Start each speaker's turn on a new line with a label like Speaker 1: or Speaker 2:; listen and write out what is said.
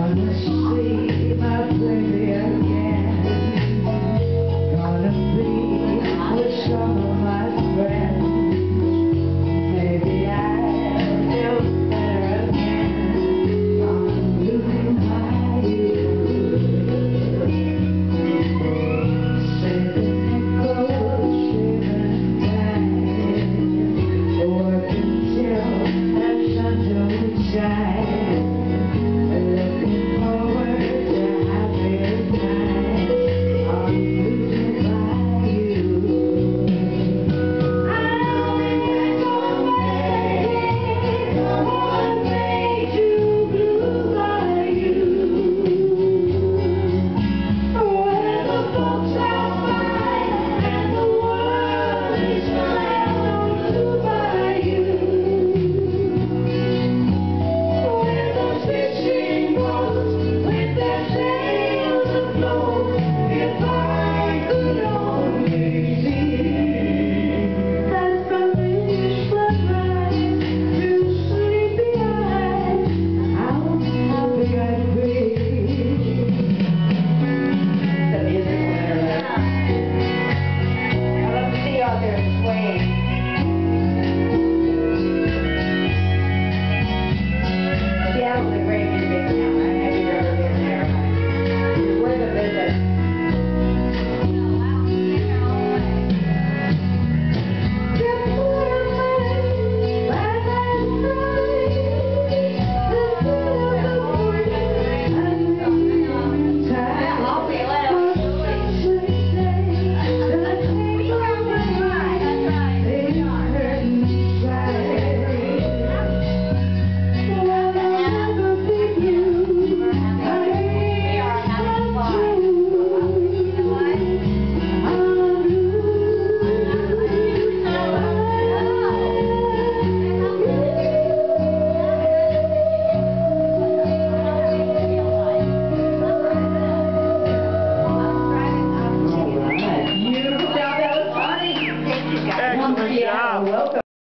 Speaker 1: Honestly, my way.